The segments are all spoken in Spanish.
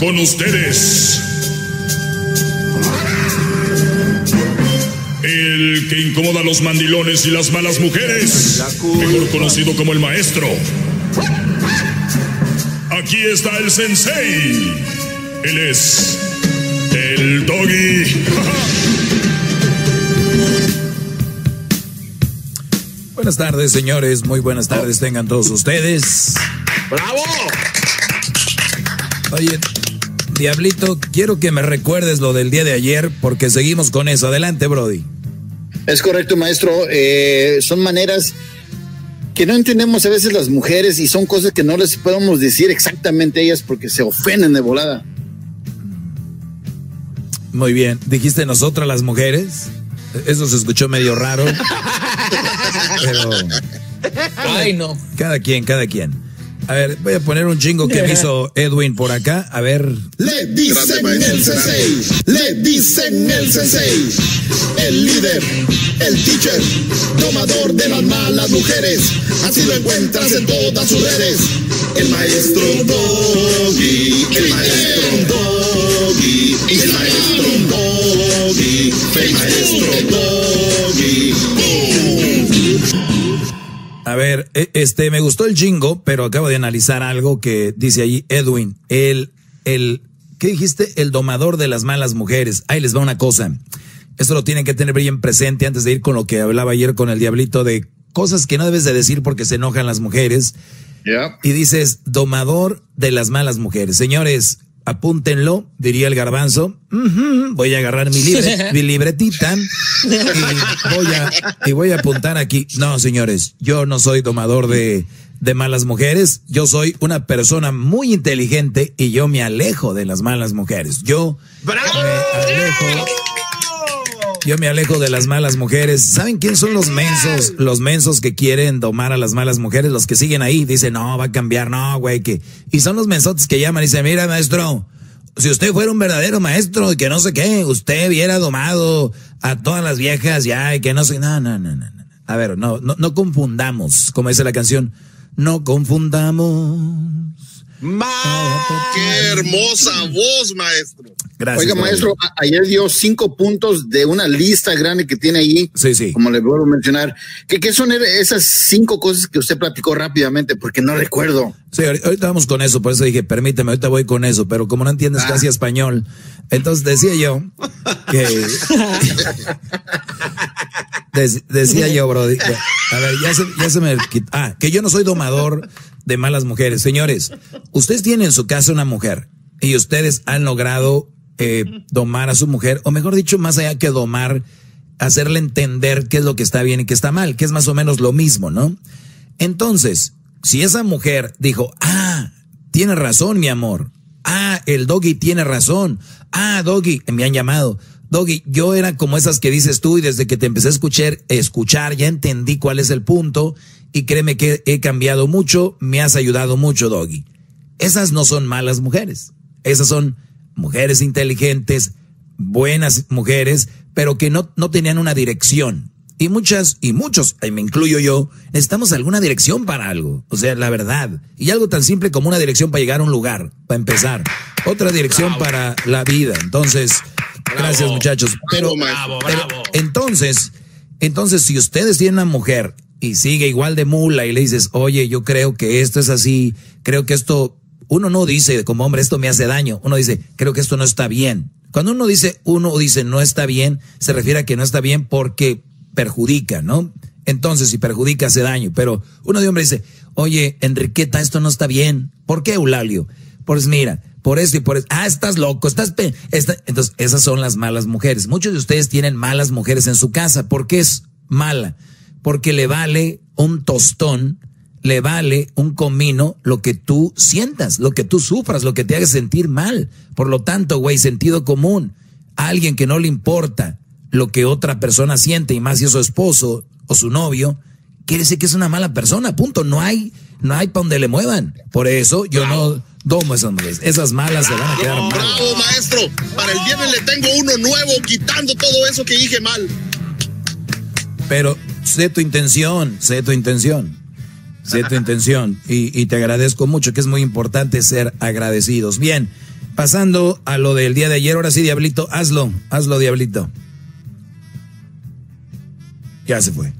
con ustedes. El que incomoda a los mandilones y las malas mujeres, mejor conocido como el maestro. Aquí está el sensei. Él es el doggy. Buenas tardes, señores. Muy buenas tardes tengan todos ustedes. ¡Bravo! Oye, Diablito, quiero que me recuerdes lo del día de ayer porque seguimos con eso. Adelante, Brody. Es correcto, maestro. Eh, son maneras que no entendemos a veces las mujeres y son cosas que no les podemos decir exactamente a ellas porque se ofenden de volada. Muy bien. ¿Dijiste nosotras las mujeres? Eso se escuchó medio raro. Pero. Ay, no. Cada quien, cada quien. A ver, voy a poner un chingo que me hizo Edwin por acá. A ver. Le dicen el sensei, le dicen el sensei, el líder, el teacher, tomador de las malas mujeres. Así lo encuentras en todas sus redes. El maestro Doggy, el maestro Doggy, el maestro Doggy, el maestro Doggy. A ver, e- este, me gustó el jingo, pero acabo de analizar algo que dice allí Edwin. El, el, ¿qué dijiste? El domador de las malas mujeres. Ahí les va una cosa. Esto lo tienen que tener bien presente antes de ir con lo que hablaba ayer con el diablito de cosas que no debes de decir porque se enojan las mujeres. Y dices, domador de las malas mujeres. Señores, apúntenlo, diría el garbanzo. Voy a agarrar mi, libre, mi libretita y voy, a, y voy a apuntar aquí. No, señores, yo no soy domador de, de malas mujeres. Yo soy una persona muy inteligente y yo me alejo de las malas mujeres. Yo me alejo. Yo me alejo de las malas mujeres. ¿Saben quién son los mensos? Los mensos que quieren domar a las malas mujeres, los que siguen ahí. Dicen, no, va a cambiar, no, güey, que. Y son los mensotes que llaman y dicen, mira, maestro, si usted fuera un verdadero maestro y que no sé qué, usted hubiera domado a todas las viejas ya y que no sé. No, no, no, no. A ver, no, no, no confundamos, como dice la canción. No confundamos. ¡Qué hermosa voz, maestro! Gracias. Oiga, maestro, ayer dio cinco puntos de una lista grande que tiene ahí. Sí, sí. Como le vuelvo a mencionar. ¿Qué, qué son esas cinco cosas que usted platicó rápidamente? Porque no recuerdo. Sí, ahorita vamos con eso, por eso dije, permíteme, ahorita voy con eso, pero como no entiendes casi español, entonces decía yo que... Decía yo, que- a ver, ya se, ya se me quit- Ah, que yo no soy domador de malas mujeres. Señores, ustedes tienen en su casa una mujer y ustedes han logrado eh, domar a su mujer, o mejor dicho, más allá que domar, hacerle entender qué es lo que está bien y qué está mal, que es más o menos lo mismo, ¿no? Entonces, si esa mujer dijo, ah, tiene razón, mi amor. Ah, el doggy tiene razón. Ah, doggy, me han llamado. Doggy, yo era como esas que dices tú y desde que te empecé a escuchar, escuchar, ya entendí cuál es el punto y créeme que he cambiado mucho, me has ayudado mucho, Doggy. Esas no son malas mujeres. Esas son mujeres inteligentes, buenas mujeres, pero que no, no tenían una dirección. Y muchas, y muchos, y me incluyo yo, necesitamos alguna dirección para algo. O sea, la verdad. Y algo tan simple como una dirección para llegar a un lugar, para empezar. Otra dirección para la vida. Entonces, gracias muchachos. Pero, Bravo, pero bravo. entonces, entonces, si ustedes tienen una mujer y sigue igual de mula y le dices, oye, yo creo que esto es así, creo que esto, uno no dice como hombre, esto me hace daño, uno dice, creo que esto no está bien. Cuando uno dice, uno dice no está bien, se refiere a que no está bien porque perjudica, ¿no? Entonces, si perjudica, hace daño. Pero uno de hombre dice, oye, Enriqueta, esto no está bien. ¿Por qué, Eulalio? Pues mira, por esto y por esto. Ah, estás loco, estás... pe- esta-". Entonces, esas son las malas mujeres. Muchos de ustedes tienen malas mujeres en su casa. ¿Por qué es mala? Porque le vale un tostón, le vale un comino lo que tú sientas, lo que tú sufras, lo que te haga sentir mal. Por lo tanto, güey, sentido común. A alguien que no le importa lo que otra persona siente, y más si es su esposo o su novio, quiere decir que es una mala persona, punto. No hay, no hay para donde le muevan. Por eso yo no domo esas mujeres. Esas malas se van a quedar mal. Bravo, maestro. Para el viernes le tengo uno nuevo, quitando todo eso que dije mal. Pero sé tu intención, sé tu intención. Sé tu intención. Y, y te agradezco mucho, que es muy importante ser agradecidos. Bien, pasando a lo del día de ayer, ahora sí, Diablito, hazlo, hazlo, Diablito. Ya se fue.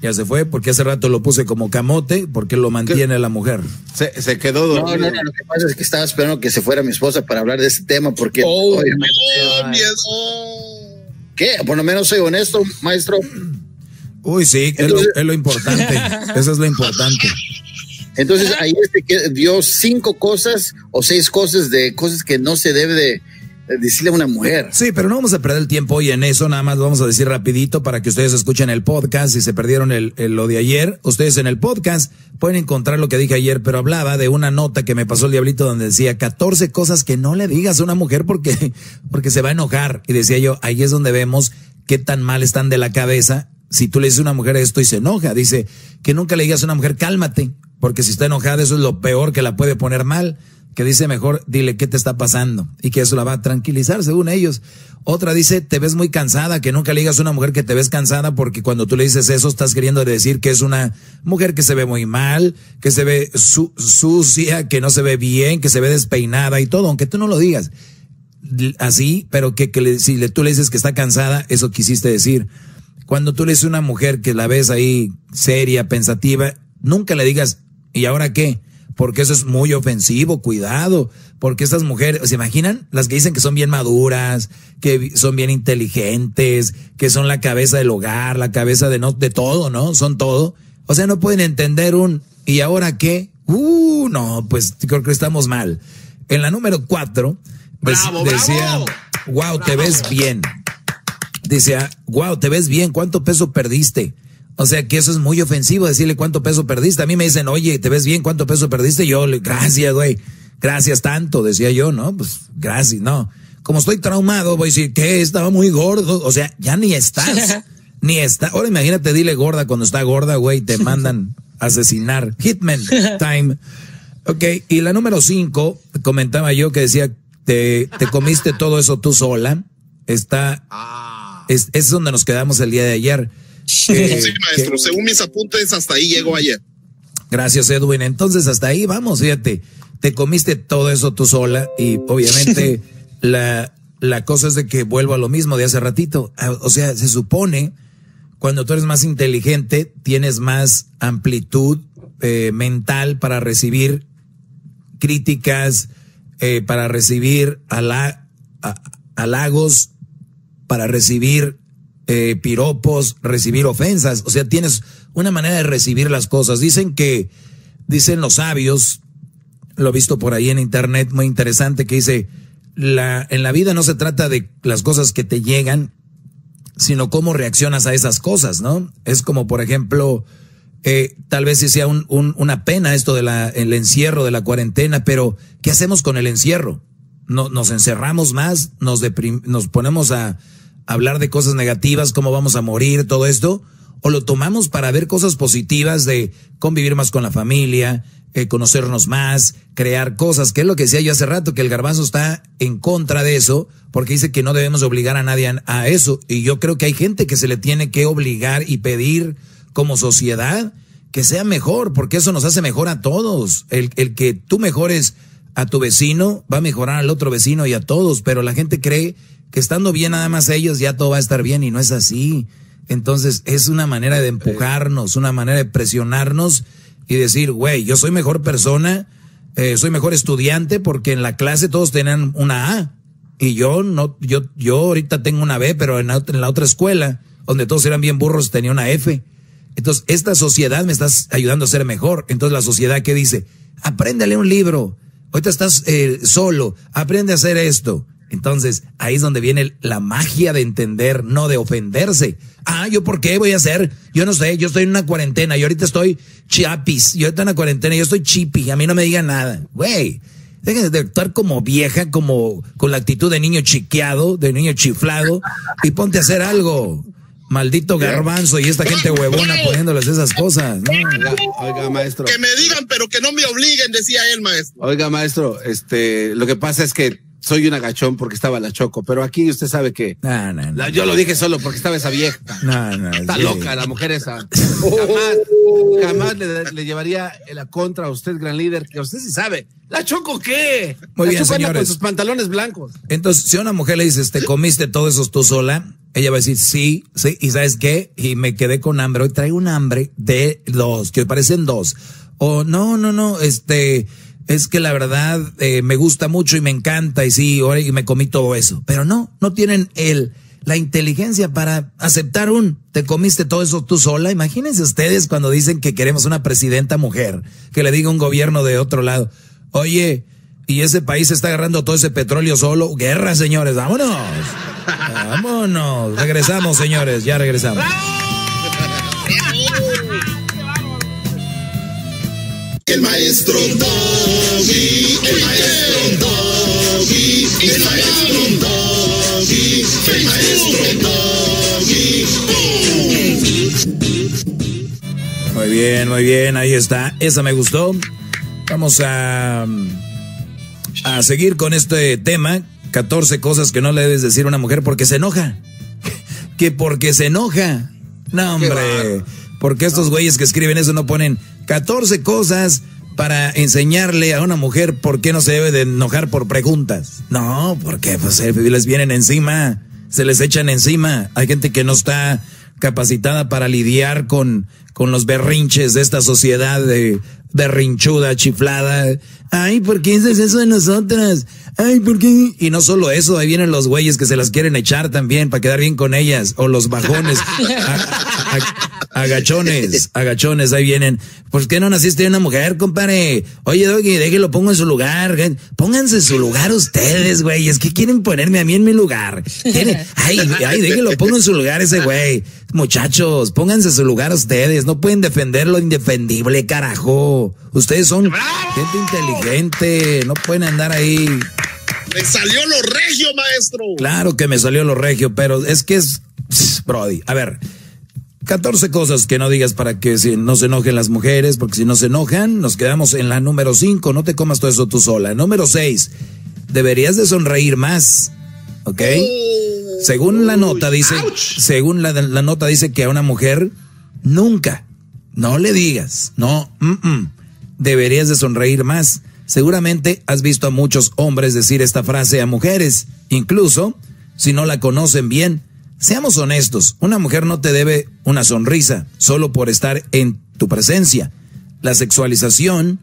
Ya se fue porque hace rato lo puse como camote porque lo mantiene la mujer. Se, se quedó dormido. No, no, no, lo que pasa es que estaba esperando que se fuera mi esposa para hablar de este tema porque Oh, miedo. ¿Qué? Por lo menos soy honesto, maestro. Uy, sí, es lo, es lo importante. Eso es lo importante. Entonces ahí este que dio cinco cosas o seis cosas de cosas que no se debe de de decirle a una mujer. Sí, pero no vamos a perder el tiempo hoy en eso, nada más lo vamos a decir rapidito para que ustedes escuchen el podcast. Si se perdieron el, el- lo de ayer, ustedes en el podcast pueden encontrar lo que dije ayer, pero hablaba de una nota que me pasó el diablito donde decía 14 cosas que no le digas a una mujer porque, porque se va a enojar. Y decía yo, ahí es donde vemos qué tan mal están de la cabeza. Si tú le dices a una mujer esto y se enoja, dice que nunca le digas a una mujer cálmate, porque si está enojada eso es lo peor que la puede poner mal que dice mejor, dile qué te está pasando y que eso la va a tranquilizar según ellos. Otra dice, te ves muy cansada, que nunca le digas a una mujer que te ves cansada porque cuando tú le dices eso estás queriendo decir que es una mujer que se ve muy mal, que se ve su- sucia, que no se ve bien, que se ve despeinada y todo, aunque tú no lo digas así, pero que, que le- si le- tú le dices que está cansada, eso quisiste decir. Cuando tú le dices a una mujer que la ves ahí seria, pensativa, nunca le digas, ¿y ahora qué? Porque eso es muy ofensivo, cuidado. Porque estas mujeres, ¿se imaginan? Las que dicen que son bien maduras, que son bien inteligentes, que son la cabeza del hogar, la cabeza de no, de todo, ¿no? Son todo. O sea, no pueden entender un, ¿y ahora qué? Uh, no, pues creo que estamos mal. En la número cuatro, Bravo, decía, bravo. wow, te ves bien. Dice, wow, te ves bien, ¿cuánto peso perdiste? O sea que eso es muy ofensivo decirle cuánto peso perdiste. A mí me dicen, oye, ¿te ves bien? ¿Cuánto peso perdiste? Yo, le, gracias, güey. Gracias tanto, decía yo, ¿no? Pues gracias, no. Como estoy traumado, voy a decir, ¿qué? Estaba muy gordo. O sea, ya ni estás. ni está. Ahora imagínate, dile gorda cuando está gorda, güey, te mandan asesinar. Hitman time. Ok, y la número cinco, comentaba yo que decía, te, te comiste todo eso tú sola. Está, es, es donde nos quedamos el día de ayer. Eh, Sí, maestro. que- Según mis apuntes, hasta ahí llego ayer. Gracias, Edwin. Entonces, hasta ahí vamos, fíjate. Te comiste todo eso tú sola y obviamente la, la cosa es de que vuelvo a lo mismo de hace ratito. Ah, O sea, se supone cuando tú eres más inteligente, tienes más amplitud eh, mental para recibir críticas, eh, para recibir halagos, para recibir eh, piropos, recibir ofensas. O sea, tienes una manera de recibir las cosas. Dicen que, dicen los sabios, lo he visto por ahí en internet, muy interesante, que dice, la, en la vida no se trata de las cosas que te llegan, sino cómo reaccionas a esas cosas, ¿no? Es como, por ejemplo, eh, tal vez sea un, un- una pena esto de la, el encierro, de la cuarentena, pero ¿qué hacemos con el encierro? No, nos encerramos más, nos, nos ponemos a, hablar de cosas negativas, cómo vamos a morir, todo esto, o lo tomamos para ver cosas positivas de convivir más con la familia, eh, conocernos más, crear cosas, que es lo que decía yo hace rato, que el garbanzo está en contra de eso, porque dice que no debemos obligar a nadie a, a eso, y yo creo que hay gente que se le tiene que obligar y pedir como sociedad que sea mejor, porque eso nos hace mejor a todos. El, el que tú mejores a tu vecino va a mejorar al otro vecino y a todos, pero la gente cree que estando bien nada más ellos ya todo va a estar bien y no es así. Entonces es una manera de empujarnos, una manera de presionarnos y decir, güey, yo soy mejor persona, eh, soy mejor estudiante porque en la clase todos tenían una A y yo no, yo, yo ahorita tengo una B, pero en la, otra- en la otra escuela donde todos eran bien burros tenía una F. Entonces esta sociedad me está ayudando a ser mejor. Entonces la sociedad que dice, aprende a leer un libro, ahorita estás eh, solo, aprende a hacer esto. Entonces, ahí es donde viene la magia de entender, no de ofenderse. Ah, ¿yo por qué voy a hacer? Yo no sé, yo estoy en una cuarentena, yo ahorita estoy chapis, yo ahorita en una cuarentena, yo estoy chipi, a mí no me digan nada. Güey, déjense de actuar como vieja, como con la actitud de niño chiqueado, de niño chiflado, y ponte a hacer algo. Maldito garbanzo y esta gente huevona poniéndoles esas cosas. ¿no? Oiga, oiga, maestro. Que me digan, pero que no me obliguen, decía él, maestro. Oiga, maestro, este, lo que pasa es que soy un agachón porque estaba la Choco, pero aquí usted sabe que No, no, no. la- yo lo dije solo porque estaba esa vieja. No, no, Está sí. loca la mujer esa. Jamás, jamás le, le llevaría la contra a usted, gran líder, que usted sí sabe. ¿La Choco qué? Muy la bien, Choco anda señores. con sus pantalones blancos. Entonces, si a una mujer le dices, ¿te comiste todo eso tú sola? Ella va a decir, sí, sí, y ¿sabes qué? Y me quedé con hambre. Hoy traigo un hambre de dos, que parecen dos. O no, no, no, este, es que la verdad eh, me gusta mucho y me encanta y sí, y me comí todo eso. Pero no, no tienen el, la inteligencia para aceptar un, te comiste todo eso tú sola. Imagínense ustedes cuando dicen que queremos una presidenta mujer, que le diga un gobierno de otro lado, oye, y ese país está agarrando todo ese petróleo solo. Guerra, señores, vámonos. Vámonos. Regresamos, señores, ya regresamos. El maestro Doggy, el maestro Doggy, el maestro Doggy, el maestro Doggy. Muy bien, muy bien, ahí está. Esa me gustó. Vamos a, a seguir con este tema. 14 cosas que no le debes decir a una mujer porque se enoja. Que porque se enoja. No, hombre. Porque estos güeyes que escriben eso no ponen 14 cosas para enseñarle a una mujer por qué no se debe de enojar por preguntas. No, porque pues les vienen encima, se les echan encima. Hay gente que no está capacitada para lidiar con, con los berrinches de esta sociedad de berrinchuda, chiflada. Ay, ¿por qué dices eso de nosotras? Ay, ¿por qué? Y no solo eso, ahí vienen los güeyes que se las quieren echar también para quedar bien con ellas. O los bajones, a- a- agachones, agachones, ahí vienen. ¿Por qué no naciste de una mujer, compadre? Oye, Doggy, déjelo, pongo en su lugar. Pónganse en su lugar ustedes, güeyes. ¿Qué quieren ponerme a mí en mi lugar? ¿Quieren? Ay, ay, déjelo, pongo en su lugar ese güey. Muchachos, pónganse en su lugar ustedes. No pueden defender lo indefendible, carajo. Ustedes son gente inteligente. No pueden andar ahí. Me salió lo regio, maestro. Claro que me salió lo regio, pero es que es. Brody, a ver. 14 cosas que no digas para que si no se enojen las mujeres, porque si no se enojan, nos quedamos en la número 5. No te comas todo eso tú sola. Número 6. Deberías de sonreír más. ¿Ok? Según la nota dice, según la, la nota dice que a una mujer nunca, no le digas, no, mm, mm, deberías de sonreír más. Seguramente has visto a muchos hombres decir esta frase a mujeres, incluso si no la conocen bien. Seamos honestos, una mujer no te debe una sonrisa solo por estar en tu presencia. La sexualización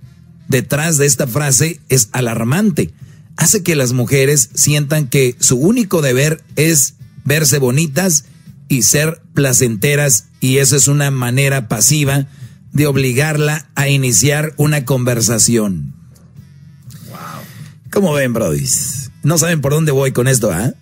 detrás de esta frase es alarmante. Hace que las mujeres sientan que su único deber es verse bonitas y ser placenteras y eso es una manera pasiva de obligarla a iniciar una conversación. ¿Cómo ven, brodis? No saben por dónde voy con esto, ¿ah?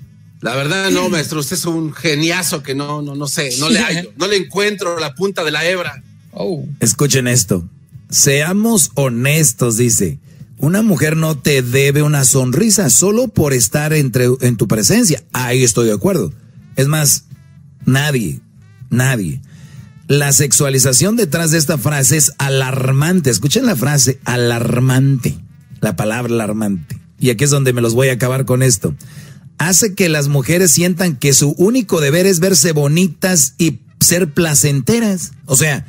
La verdad, no, maestro, usted es un geniazo que no, no, no sé, no le hallo, no le encuentro la punta de la hebra. Oh. Escuchen esto. Seamos honestos, dice. Una mujer no te debe una sonrisa solo por estar entre, en tu presencia. Ahí estoy de acuerdo. Es más, nadie, nadie. La sexualización detrás de esta frase es alarmante. Escuchen la frase, alarmante. La palabra alarmante. Y aquí es donde me los voy a acabar con esto. Hace que las mujeres sientan que su único deber es verse bonitas y ser placenteras. O sea,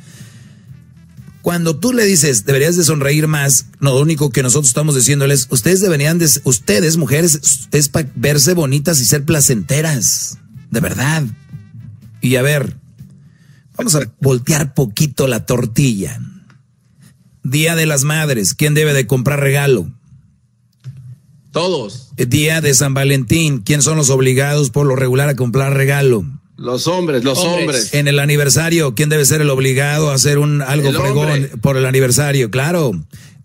cuando tú le dices, deberías de sonreír más, no, lo único que nosotros estamos diciéndoles, ustedes deberían de, ustedes mujeres, es para verse bonitas y ser placenteras, de verdad. Y a ver, vamos a voltear poquito la tortilla. Día de las Madres, ¿quién debe de comprar regalo? Todos, Día de San Valentín, ¿quién son los obligados por lo regular a comprar regalo? los hombres, los Hombres. hombres. En el aniversario, ¿quién debe ser el obligado a hacer un algo El fregón hombre. por el aniversario? Claro.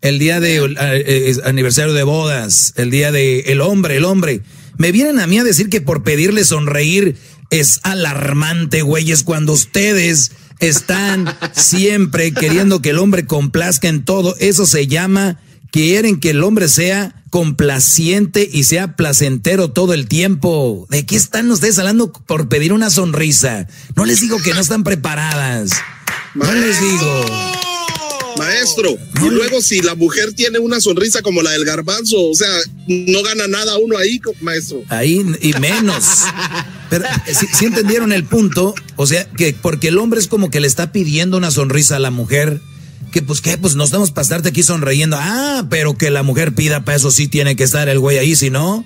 El día de eh, eh, aniversario de bodas, el día de el hombre, el hombre. Me vienen a mí a decir que por pedirle sonreír es alarmante, güeyes, cuando ustedes están siempre queriendo que el hombre complazca en todo. Eso se llama quieren que el hombre sea complaciente y sea placentero todo el tiempo. ¿De qué están ustedes hablando por pedir una sonrisa? No les digo que no están preparadas. No les digo. Maestro, y luego si la mujer tiene una sonrisa como la del garbanzo, o sea, no gana nada uno ahí, maestro. Ahí y menos. Pero si, entendieron el punto, o sea, que porque el hombre es como que le está pidiendo una sonrisa a la mujer, que pues qué, pues nos damos pasarte aquí sonriendo. Ah, pero que la mujer pida para eso sí tiene que estar el güey ahí, si no,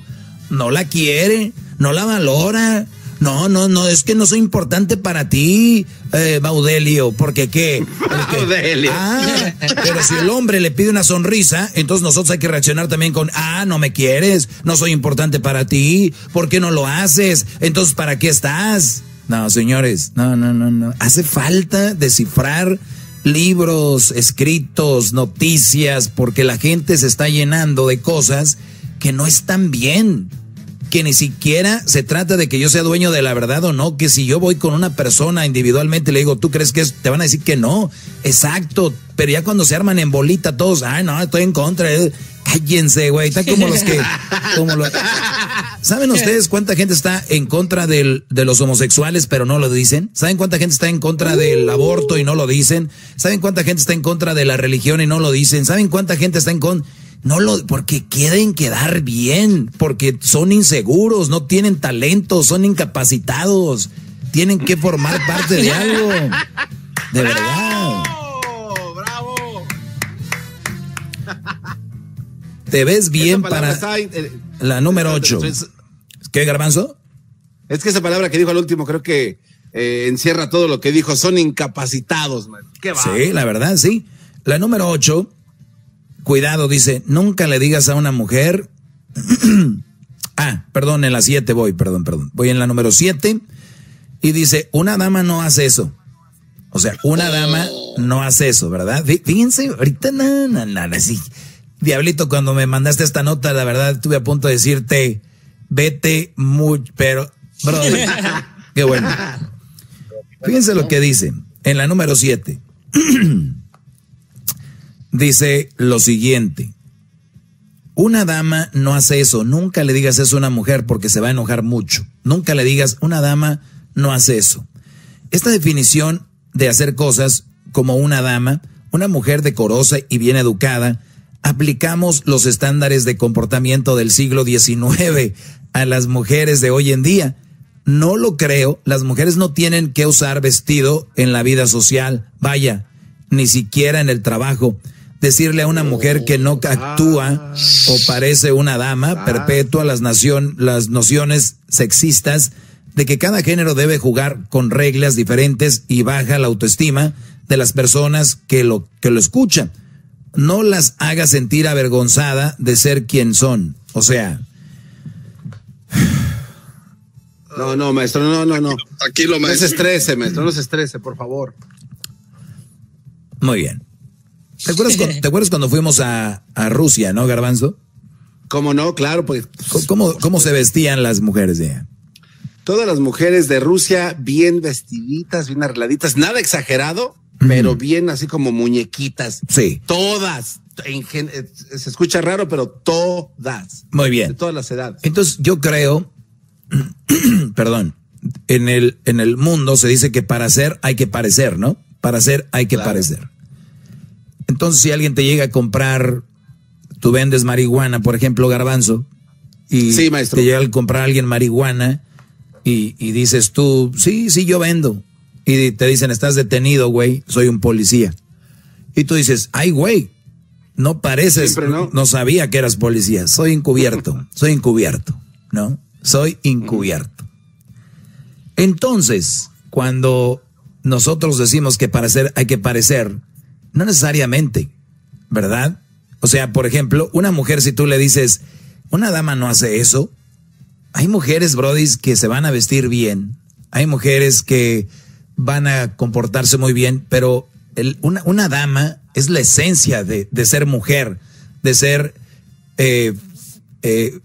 no la quiere, no la valora. No, no, no, es que no soy importante para ti, eh, Baudelio, porque qué. Baudelio. Ah, pero si el hombre le pide una sonrisa, entonces nosotros hay que reaccionar también con, ah, no me quieres, no soy importante para ti, ¿por qué no lo haces? Entonces, ¿para qué estás? No, señores, no, no, no, no. Hace falta descifrar libros, escritos, noticias, porque la gente se está llenando de cosas que no están bien que ni siquiera se trata de que yo sea dueño de la verdad o no, que si yo voy con una persona individualmente le digo, ¿tú crees que es? Te van a decir que no. Exacto, pero ya cuando se arman en bolita todos, ay, no, estoy en contra. Cállense, güey, está como los que... Como los... ¿Saben ustedes cuánta gente está en contra del, de los homosexuales pero no lo dicen? ¿Saben cuánta gente está en contra del aborto y no lo dicen? ¿Saben cuánta gente está en contra de la religión y no lo dicen? ¿Saben cuánta gente está en contra... No lo, porque quieren quedar bien, porque son inseguros, no tienen talento, son incapacitados, tienen que formar parte de algo. De verdad. ¡Bravo! Te ves bien para eh, la número 8. ¿Qué, Garbanzo? Es que esa palabra que dijo al último creo que eh, encierra todo lo que dijo. Son incapacitados, man. sí, la verdad, sí. La número 8 Cuidado, dice, nunca le digas a una mujer. ah, perdón, en la 7 voy, perdón, perdón. Voy en la número 7 y dice, una dama no hace eso. O sea, una dama no hace eso, ¿verdad? Fíjense, ahorita nada, nada, sí. Diablito, cuando me mandaste esta nota, la verdad estuve a punto de decirte, vete mucho, pero, brother, qué bueno. Fíjense lo que dice en la número 7. dice lo siguiente. Una dama no hace eso. Nunca le digas eso a una mujer porque se va a enojar mucho. Nunca le digas, una dama no hace eso. Esta definición de hacer cosas como una dama, una mujer decorosa y bien educada, aplicamos los estándares de comportamiento del siglo XIX a las mujeres de hoy en día. No lo creo, las mujeres no tienen que usar vestido en la vida social, vaya, ni siquiera en el trabajo decirle a una mujer que no actúa o parece una dama perpetua las, nación, las nociones sexistas de que cada género debe jugar con reglas diferentes y baja la autoestima de las personas que lo, que lo escuchan. No las haga sentir avergonzada de ser quien son. O sea. No, no, maestro, no, no, no. Aquí lo maestro. No se estrese, maestro, no se estrese, por favor. Muy bien. ¿Te acuerdas, cuando, fuimos a, Rusia, no, Garbanzo? ¿Cómo no? Claro, pues. ¿Cómo, cómo se vestían las mujeres de? Todas las mujeres de Rusia bien vestiditas, bien arregladitas, nada exagerado, pero bien así como muñequitas. Sí. Todas. Eh, se escucha raro, pero todas. Muy bien. De todas las edades. Entonces, yo creo, perdón, en el, en el mundo se dice que para ser hay que parecer, ¿no? Para ser hay que parecer. Entonces, si alguien te llega a comprar, tú vendes marihuana, por ejemplo, garbanzo, y te llega a comprar a alguien marihuana y, y dices tú, sí, sí, yo vendo. Y te dicen, estás detenido, güey, soy un policía. Y tú dices, ay, güey, no pareces, no. no. sabía que eras policía, soy encubierto, soy encubierto, ¿no? Soy encubierto. Entonces, cuando nosotros decimos que para ser hay que parecer, no necesariamente, ¿verdad? O sea, por ejemplo, una mujer, si tú le dices, una dama no hace eso, hay mujeres, brodis, que se van a vestir bien, hay mujeres que van a comportarse muy bien, pero una, dama es la esencia de, ser mujer, de ser, eh, eh,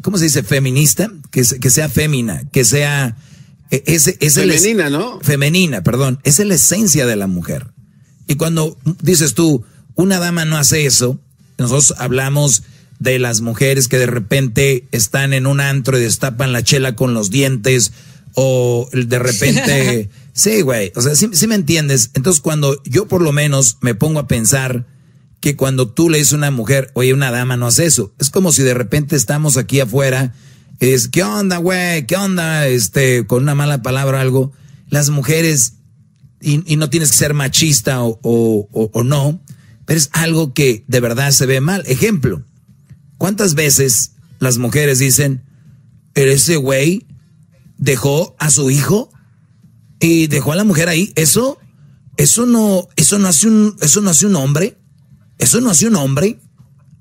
¿cómo se dice? Feminista, que, que sea fémina, que sea... E, ese, femenina, ¿no? Femenina, perdón. Es la esencia de la mujer. Y cuando dices tú, una dama no hace eso, nosotros hablamos de las mujeres que de repente están en un antro y destapan la chela con los dientes, o de repente Sí, güey, o sea, sí, me entiendes. Entonces, cuando yo por lo menos me pongo a pensar que cuando tú le dices a una mujer, oye, una dama no hace eso, es como si de repente estamos aquí afuera, es, ¿qué onda, güey? ¿Qué onda? Este, con una mala palabra o algo. Las mujeres, y, no tienes que ser machista o, o no, pero es algo que de verdad se ve mal. Ejemplo, ¿cuántas veces las mujeres dicen, ese güey dejó a su hijo y dejó a la mujer ahí? Eso, eso no, eso no hace un, eso no hace un hombre. Eso no hace un hombre.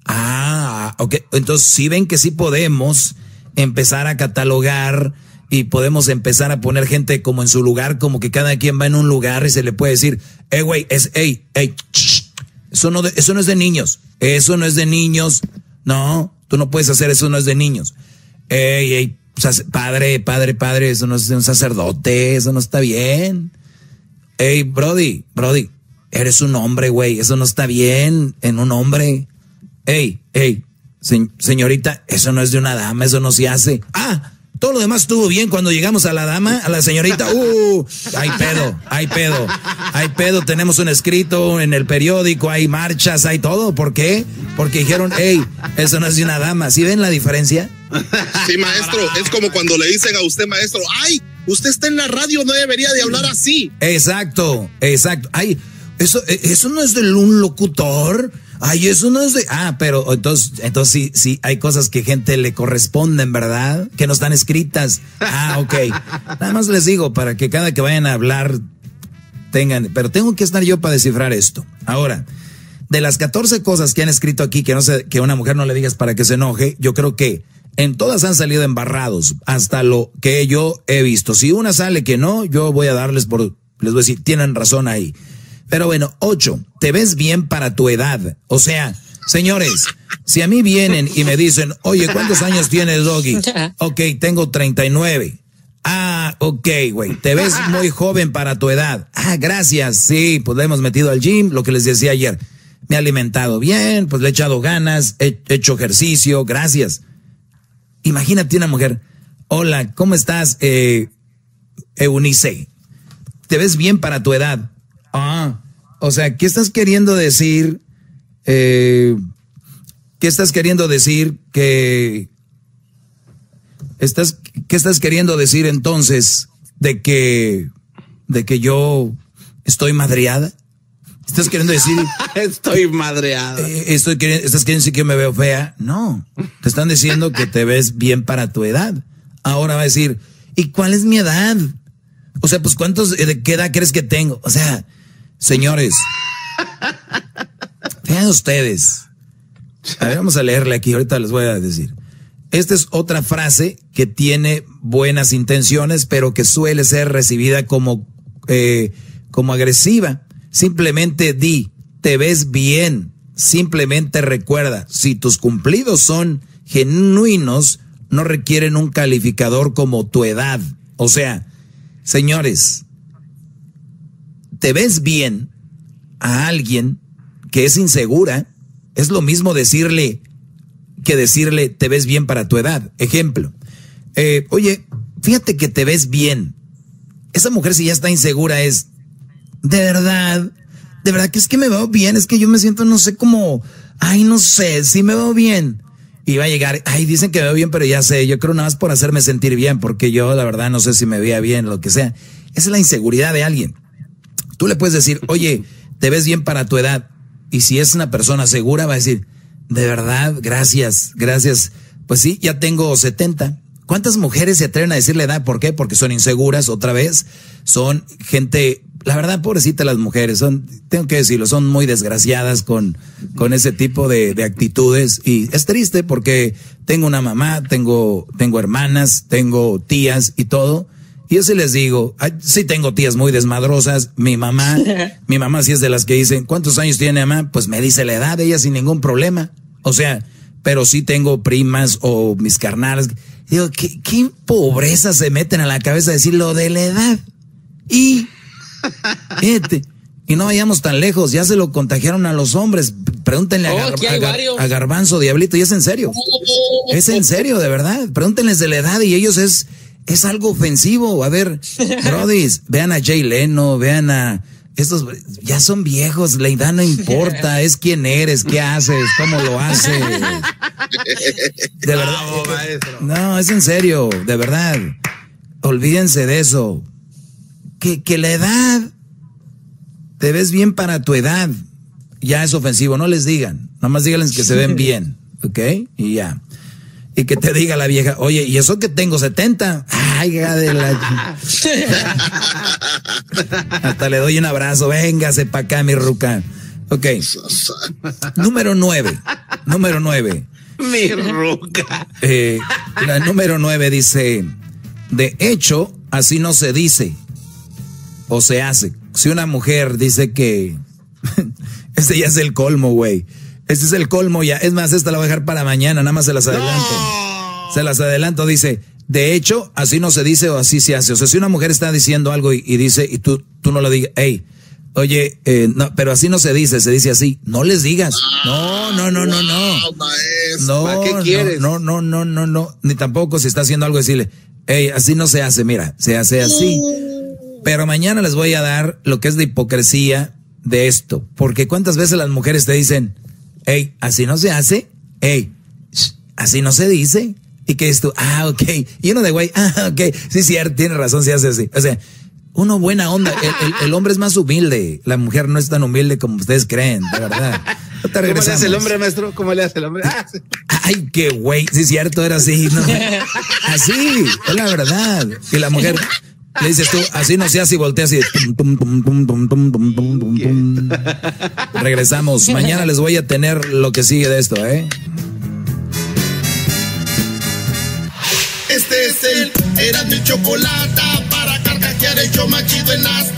Ah, ok. Entonces sí ven que sí podemos empezar a catalogar y podemos empezar a poner gente como en su lugar, como que cada quien va en un lugar y se le puede decir, eh, güey, es, ey, ey, eso no, eso no es de niños. Eso no es de niños. No, tú no puedes hacer eso, no es de niños. Ey, ey, padre, padre, padre, eso no es de un sacerdote, eso no está bien. Ey, Brody, Brody, eres un hombre, güey, eso no está bien en un hombre. Ey, ey, señorita, eso no es de una dama, eso no se hace. Ah, todo lo demás estuvo bien cuando llegamos a la dama, a la señorita. Uh, hay pedo, hay pedo, hay pedo. Tenemos un escrito en el periódico, hay marchas, hay todo. ¿Por qué? Porque dijeron, hey, eso no es de una dama. ¿Sí ven la diferencia? Sí, maestro. Es como cuando le dicen a usted, maestro, ay, usted está en la radio, no debería de hablar así. Exacto, exacto. Ay, eso, eso no es de un locutor. Ay, eso no es de. Ah, pero entonces, entonces sí, sí, hay cosas que gente le corresponden, ¿verdad? Que no están escritas. Ah, ok. Nada más les digo para que cada que vayan a hablar tengan. Pero tengo que estar yo para descifrar esto. Ahora, de las 14 cosas que han escrito aquí que no sé, que una mujer no le digas para que se enoje, yo creo que en todas han salido embarrados, hasta lo que yo he visto. Si una sale que no, yo voy a darles por, les voy a decir, tienen razón ahí. Pero bueno, ocho, te ves bien para tu edad. O sea, señores, si a mí vienen y me dicen, oye, ¿cuántos años tienes, Doggy? Ok, tengo 39. Ah, ok, güey, te ves muy joven para tu edad. Ah, gracias, sí, pues le hemos metido al gym, lo que les decía ayer. Me he alimentado bien, pues le he echado ganas, he hecho ejercicio, gracias. Imagínate una mujer, hola, ¿cómo estás, eh, Eunice? Te ves bien para tu edad. Ah, o sea, ¿qué estás queriendo decir? Eh, ¿Qué estás queriendo decir que estás qué estás queriendo decir entonces de que de que yo estoy madreada? ¿Estás queriendo decir estoy madreada? Eh, estoy estás queriendo decir que me veo fea? No, te están diciendo que te ves bien para tu edad. Ahora va a decir, ¿y cuál es mi edad? O sea, pues cuántos de qué edad crees que tengo? O sea, Señores, vean ustedes. Vamos a leerle aquí, ahorita les voy a decir. Esta es otra frase que tiene buenas intenciones, pero que suele ser recibida como, eh, como agresiva. Simplemente di, te ves bien. Simplemente recuerda, si tus cumplidos son genuinos, no requieren un calificador como tu edad. O sea, señores, te ves bien a alguien que es insegura, es lo mismo decirle que decirle te ves bien para tu edad. Ejemplo, eh, oye, fíjate que te ves bien. Esa mujer si ya está insegura es, de verdad, de verdad que es que me veo bien, es que yo me siento, no sé cómo, ay, no sé, si me veo bien. Y va a llegar, ay, dicen que me veo bien, pero ya sé, yo creo nada más por hacerme sentir bien, porque yo la verdad no sé si me veía bien, lo que sea. Esa es la inseguridad de alguien. Tú le puedes decir, oye, te ves bien para tu edad. Y si es una persona segura, va a decir, de verdad, gracias, gracias. Pues sí, ya tengo 70. ¿Cuántas mujeres se atreven a decir la edad? ¿Por qué? Porque son inseguras, otra vez. Son gente, la verdad, pobrecita las mujeres, son, tengo que decirlo, son muy desgraciadas con, con ese tipo de, de actitudes. Y es triste porque tengo una mamá, tengo, tengo hermanas, tengo tías y todo y yo sí les digo, sí tengo tías muy desmadrosas. Mi mamá, mi mamá sí es de las que dicen, ¿cuántos años tiene mamá? Pues me dice la edad de ella sin ningún problema. O sea, pero sí tengo primas o mis carnales. Digo, ¿qué, qué pobreza se meten a la cabeza decir lo de la edad? Y, fíjate, y no vayamos tan lejos, ya se lo contagiaron a los hombres. Pregúntenle a, oh, a, Garbanzo, Diablito, y es en serio. Es en serio, de verdad. Pregúntenles de la edad y ellos es es algo ofensivo. A ver, Brodis, vean a Jay Leno, vean a estos ya son viejos, la edad no importa, es quién eres, qué haces, cómo lo haces. De verdad. No, es en serio, de verdad. Olvídense de eso. Que, que la edad, te ves bien para tu edad, ya es ofensivo, no les digan, nomás díganles que se ven bien, ¿ok? Y ya y que te diga la vieja, oye, ¿y eso que tengo 70? Ay, de la... Hasta le doy un abrazo, véngase para acá, mi ruca. Ok. número nueve. Número nueve. Mi ruca. Eh, la número nueve dice, de hecho, así no se dice o se hace. Si una mujer dice que... ese ya es el colmo, güey este es el colmo ya. Es más, esta la voy a dejar para mañana, nada más se las adelanto. Se las adelanto, dice. De hecho, así no se dice o así se hace. O sea, si una mujer está diciendo algo y, dice, y tú, tú no lo digas, hey, oye, eh, no, pero así no se dice, se dice así. No les digas. No, no, no, no, no. No, ¿Para qué quieres? No, no, no, no, no. Ni tampoco si está haciendo algo decirle, hey, así no se hace, mira, se hace así. Pero mañana les voy a dar lo que es la hipocresía de esto. Porque cuántas veces las mujeres te dicen, Ey, así no se hace. Ey, así no se dice. ¿Y qué es tú? Ah, ok. Y uno de güey, ah, ok. Sí, cierto, tiene razón, se hace así. O sea, uno buena onda. El, hombre es más humilde. La mujer no es tan humilde como ustedes creen, de verdad. ¿Cómo le hace el hombre, maestro? ¿Cómo le hace el hombre? Ah, Ay, qué güey. Sí, cierto, era así. ¿no? Así, es la verdad. Y la mujer, le dices tú, así no se hace y volteas y... Regresamos. Mañana les voy a tener lo que sigue de esto, ¿eh? Este es el, era mi chocolate para carcajear el show machido en las